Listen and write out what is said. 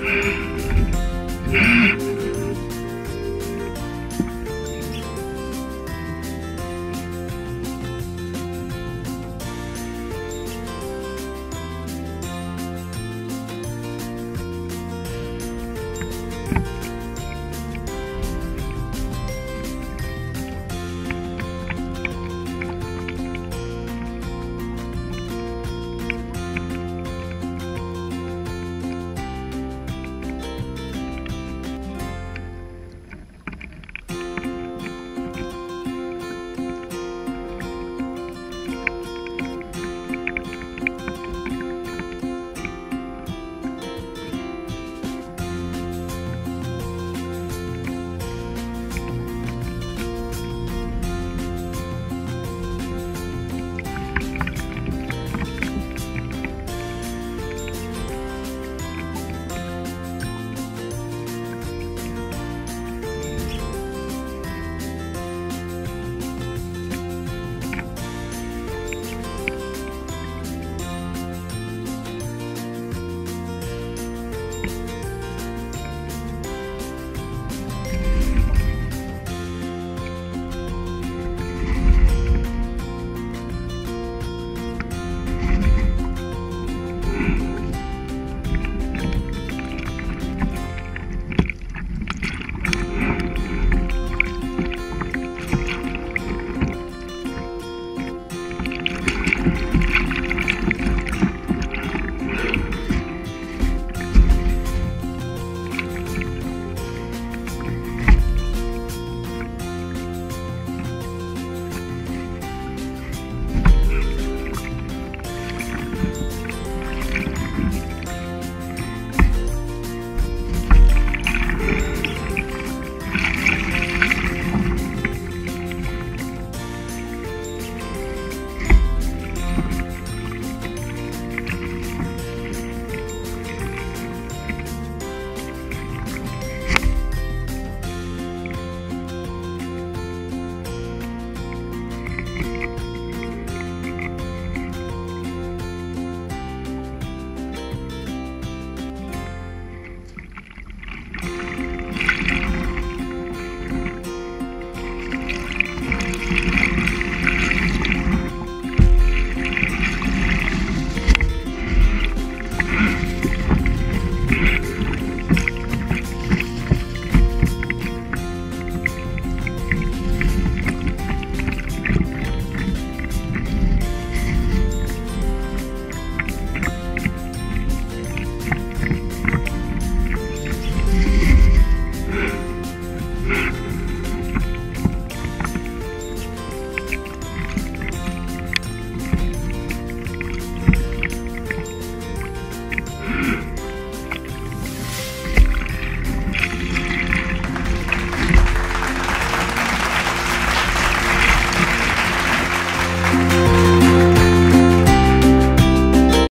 Yeah. Mm-hmm.